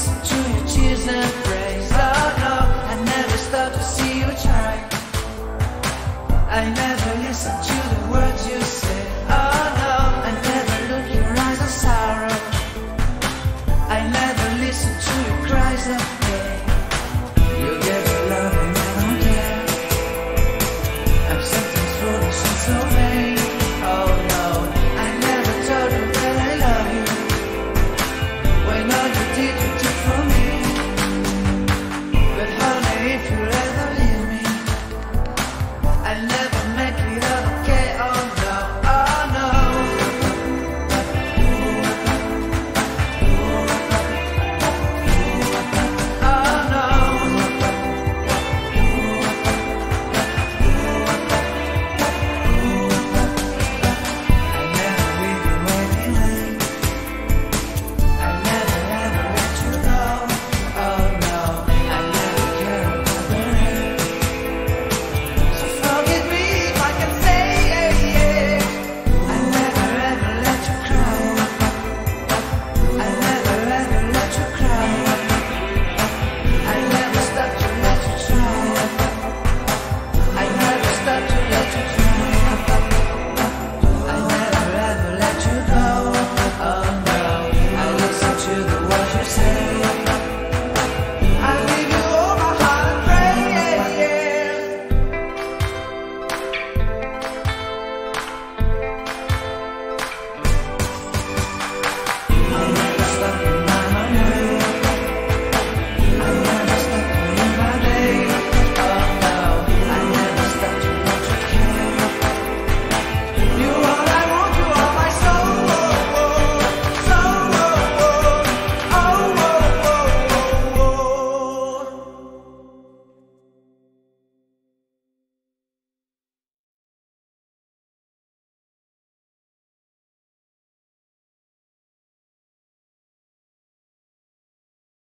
listen to your tears and praise. Oh no, I never stop to see you try. I never listen to the words you say. Oh no, I never look your eyes of sorrow. I never listen to your cries of pain. You get the love and I don't care. I'm sometimes foolish and so vain. Oh no, I never told you that I love you. When all you did was.